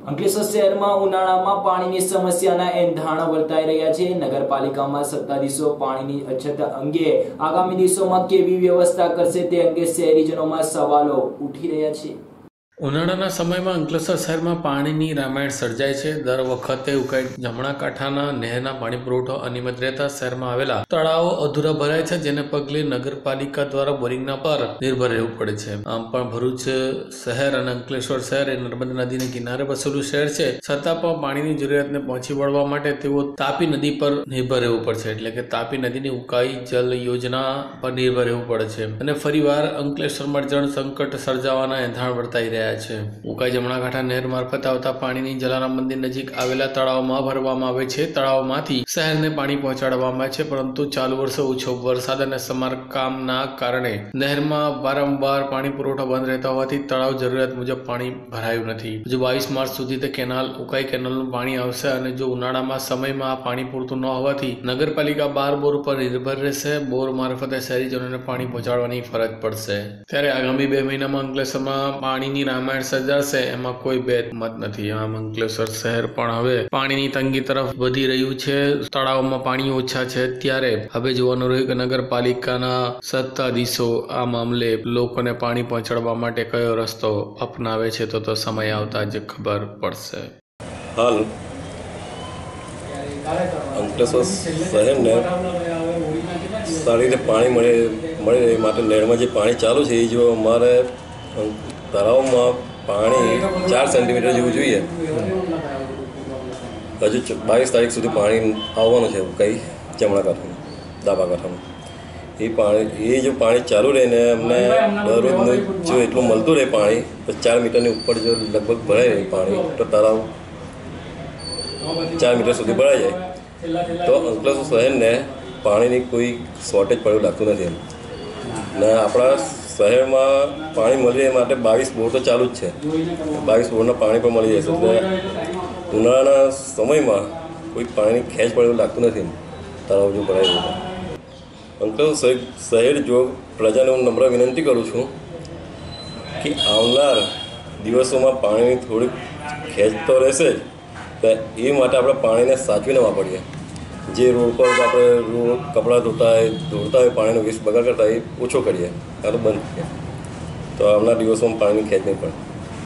અંકલેશ્વર શહેરમાં ઉનાળામાં પાણીની સમસ્યાના એંધાણ વર્તાઈ રહ્યા છે. નગરપાલિકામાં સત્તાધીશો પાણીની અછત અંગે આગામી દિવસોમાં કેવી વ્યવસ્થા કરશે તે અંગે શહેરીજનોમાં સવાલો ઉઠી રહ્યા છે. ઉનાળાના સમયમાં અંકલેશ્વર શહેરમાં પાણીની રામાયણ સર્જાય છે. દર વખતે ઉકાઈ જમણા કાંઠાના નહેરના પાણી પુરવઠો અનિયમિત રહેતા શહેરમાં આવેલા તળાવો અધૂરા ભરાય છે, જેને પગલે નગરપાલિકા દ્વારા બોરિંગના પર નિર્ભર રહેવું પડે છે. આમ પણ ભરૂચ શહેર અને અંકલેશ્વર શહેર એ નર્મદા નદીને કિનારે વસેલું શહેર છે. છતાં પણ પાણીની જરૂરિયાતને પહોંચી વળવા માટે તેઓ તાપી નદી પર નિર્ભર રહેવું પડશે, એટલે કે તાપી નદીની ઉકાઈ જલ યોજના પર નિર્ભર રહેવું પડે છે. અને ફરીવાર અંકલેશ્વરમાં જળ સંકટ સર્જાવાના એંધાણ વર્તાઈ રહ્યા છે. ઉકાઈ જમણા નહેર મારફત આવતા પાણીની જલારામ મંદિર નજીક આવેલા તળાવમાં ભરવામાં આવે છે. તળાવમાંથી શહેરને પાણી પહોંચાડવામાં છે, પરંતુ ચાલુ વર્ષે ઓછો વરસાદ અને સમારકામના કારણે નહેરમાં વારંવાર પાણી પુરવઠો બંધ રહેતા હોવાથી તળાવ જરૂરિયાત મુજબ પાણી ભરાયું નથી. જો બાવીસ માર્ચ સુધી તે કેનાલ, ઉકાઈ કેનાલનું પાણી આવશે અને જો ઉનાળામાં સમયમાં પાણી પૂરતું ન હોવાથી નગરપાલિકા બાર બોર ઉપર નિર્ભર રહેશે. બોર મારફતે શહેરીજનોને પાણી પહોંચાડવાની ફરજ પડશે. ત્યારે આગામી બે મહિનામાં અંકલેશ્વરમાં પાણીની રામાયણ સર્જાશે એમાં કોઈ બે મત નથી. આમ અંકલેશ્વર શહેર પણ હવે પાણીની તંગી તરફ વધી રહ્યું છે. તળાવમાં પાણી ઓછા છે ત્યારે હવે જોવાનું રહ્યું કે નગરપાલિકાના સત્તાધીશો આ મામલે લોકોને પાણી પહોંચાડવા માટે કયો રસ્તો અપનાવે છે તો તો સમય આવતા જ ખબર પડશે. હાલ અંકલેશ્વર શહેરને સારી રીતે પાણી મળે મળી રહે માટે નહેરમાં જે પાણી ચાલુ છે, એ જો અમારે તળાવમાં પાણી ચાર સેન્ટીમીટર જેવું જોઈએ. હજુ બાવીસ તારીખ સુધી પાણી આવવાનું છે, કઈ જમણા કાંઠાનું, ડાબા કાંઠાનું. એ પાણી, એ જો પાણી ચાલુ રહે ને અમને દરરોજનું જો એટલું મળતું રહે પાણી, તો ચાર મીટરની ઉપર જો લગભગ ભરાય રહે પાણી, તો તળાવ ચાર મીટર સુધી ભરાઈ જાય. તો અંકલેશ્વર શહેરને પાણીની કોઈ શોર્ટેજ પડ્યું લાગતું નથી એમ. ને આપણા શહેરમાં પાણી મળી રહે માટે બાવીસ બોર તો ચાલુ જ છે. બાવીસ બોરના પાણી પણ મળી જશે એટલે ઉનાળાના સમયમાં કોઈ પાણીની ખેંચ પડે એવું લાગતું નથી. તળાવ જો ભરાઈ રહ્યું અંકલ, શહેર જો પ્રજાને હું નમ્ર વિનંતી કરું છું કે આવનાર દિવસોમાં પાણીની થોડીક ખેંચ તો રહેશે જ એ માટે આપણે પાણીને સાચવીને વાપરીએ. જે રોડ પર આપણે રોડ કપડાં ધોતા હોય ધોતા હોય, પાણીનો વેસ્ટ બગાડ કરતા એ ઓછો કરીએ. તો બંધ તો આવનાર દિવસોમાં પાણીની ખેંચ નહીં પડે